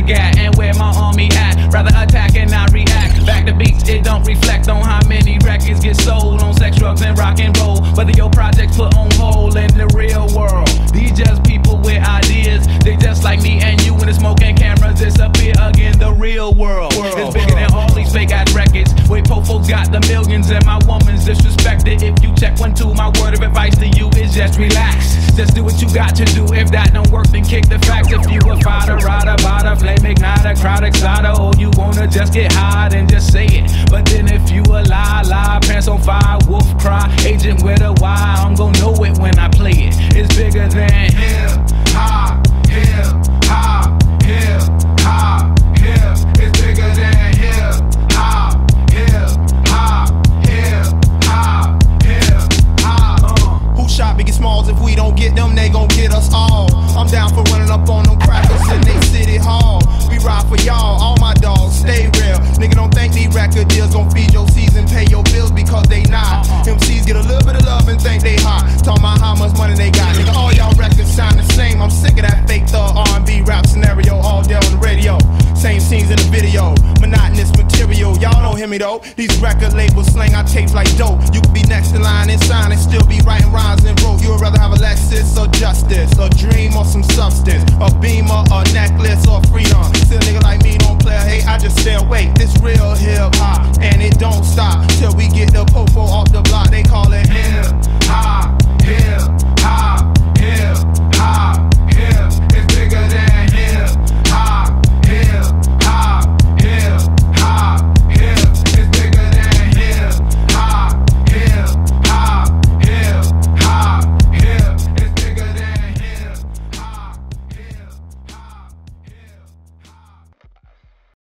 to get and where my army at. Rather attack and not react. Back to beats, it don't reflect on how many records get sold on sex, drugs, and rock and roll. Whether your projects put on hold in the real world. These just people with ideas. They just like me and you when the smoke and cameras disappear again. The real world, world. is bigger than all these fake ass records. Wait, Pofo's got the millions and my woman's disrespected. If you check one, two, my word of advice to you is just relax. Just do what you got to do. If that don't work, then kick the facts. If you just get high, and just say it. But then if you a lie, lie, pants on fire, wolf cry, agent with a Y, I'm gon' know it when I play it. It's bigger than think they hot. Talking about how much money they got. Nigga, all y'all records sound the same. I'm sick of that fake thug R&B rap scenario all day on the radio. Same scenes in the video, monotonous material. Y'all don't hear me though. These record labels slang our tapes like dope. You could be next in line and sign and still be writing rhymes and rope. You would rather have a Lexus or justice, a dream or some substance, a beamer, a necklace or freedom. Still nigga like me don't play a hate. I just stay awake. This real hip hop and it don't stop till we get the popo off the block. They